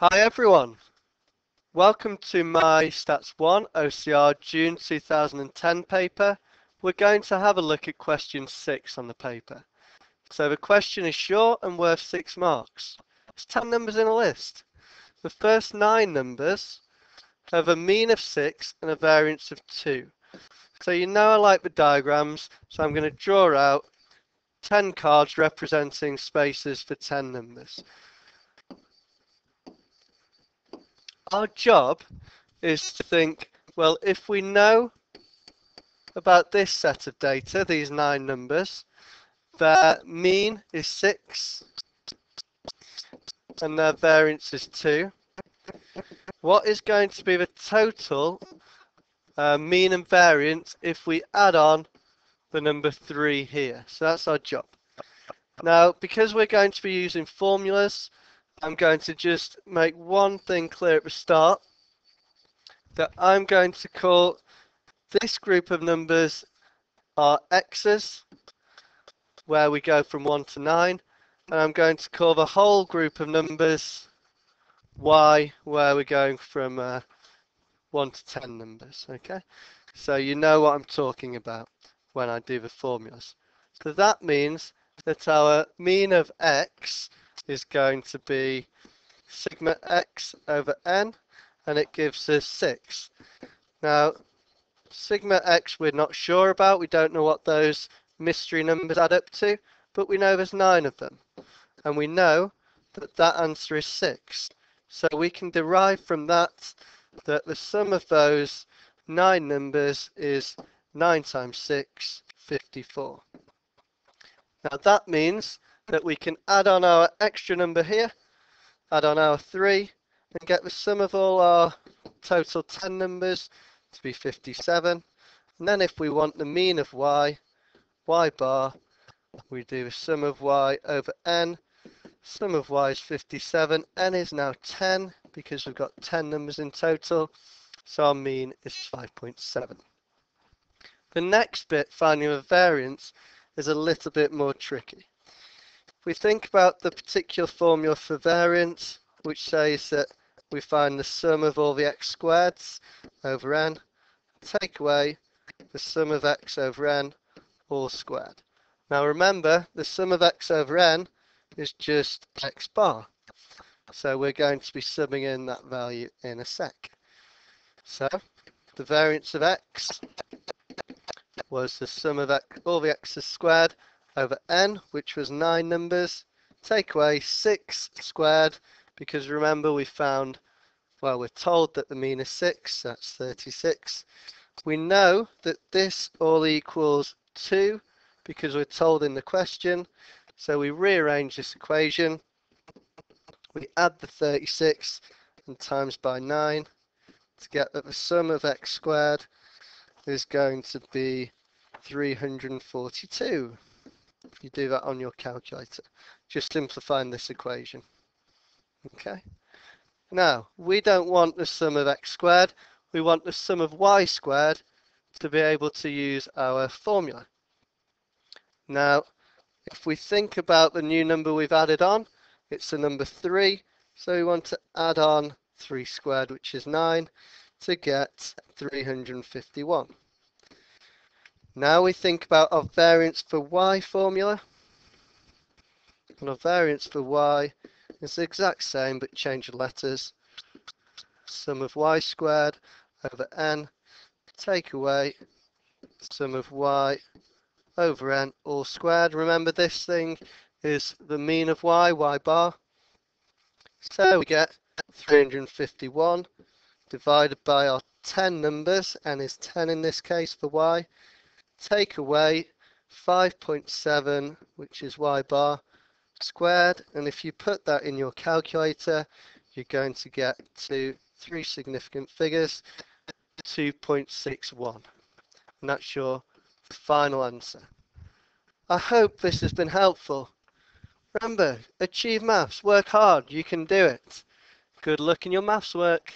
Hi everyone. Welcome to my Stats 1 OCR June 2010 paper. We're going to have a look at question 6 on the paper. So the question is short and worth 6 marks. It's 10 numbers in a list. The first 9 numbers have a mean of 6 and a variance of 2. So you know I like the diagrams, so I'm going to draw out 10 cards representing spaces for 10 numbers. Our job is to think, well, if we know about this set of data, these nine numbers, their mean is 6 and their variance is 2. What is going to be the total uh, mean and variance if we add on the number 3 here? So that's our job. Now, because we're going to be using formulas, I'm going to just make one thing clear at the start that I'm going to call this group of numbers are x's where we go from 1 to 9 and I'm going to call the whole group of numbers y where we're going from uh, 1 to 10 numbers okay? So you know what I'm talking about when I do the formulas. So that means that our mean of x is going to be sigma x over n and it gives us 6. Now sigma x we're not sure about, we don't know what those mystery numbers add up to, but we know there's 9 of them. And we know that that answer is 6. So we can derive from that that the sum of those 9 numbers is 9 times 6, 54. Now that means that we can add on our extra number here, add on our 3, and get the sum of all our total 10 numbers to be 57. And then if we want the mean of y, y bar, we do the sum of y over n. Sum of y is 57. n is now 10 because we've got 10 numbers in total. So our mean is 5.7. The next bit, finding a variance, is a little bit more tricky we think about the particular formula for variance, which says that we find the sum of all the x squareds over n, take away the sum of x over n all squared. Now remember, the sum of x over n is just x bar. So we're going to be summing in that value in a sec. So the variance of x was the sum of x, all the x's squared over n, which was 9 numbers, take away 6 squared, because remember we found, well, we're told that the mean is 6, that's 36. We know that this all equals 2, because we're told in the question, so we rearrange this equation, we add the 36 and times by 9 to get that the sum of x squared is going to be 342 you do that on your calculator. Just simplifying this equation. Okay. Now, we don't want the sum of x squared. We want the sum of y squared to be able to use our formula. Now, if we think about the new number we've added on, it's the number 3. So we want to add on 3 squared, which is 9, to get 351. Now we think about our variance for y formula. And our variance for y is the exact same, but change the letters. Sum of y squared over n, take away sum of y over n all squared. Remember this thing is the mean of y, y bar. So we get 351 divided by our 10 numbers, n is 10 in this case for y, take away 5.7, which is y bar squared. And if you put that in your calculator, you're going to get to three significant figures, 2.61. And that's your final answer. I hope this has been helpful. Remember, achieve maths, work hard, you can do it. Good luck in your maths work.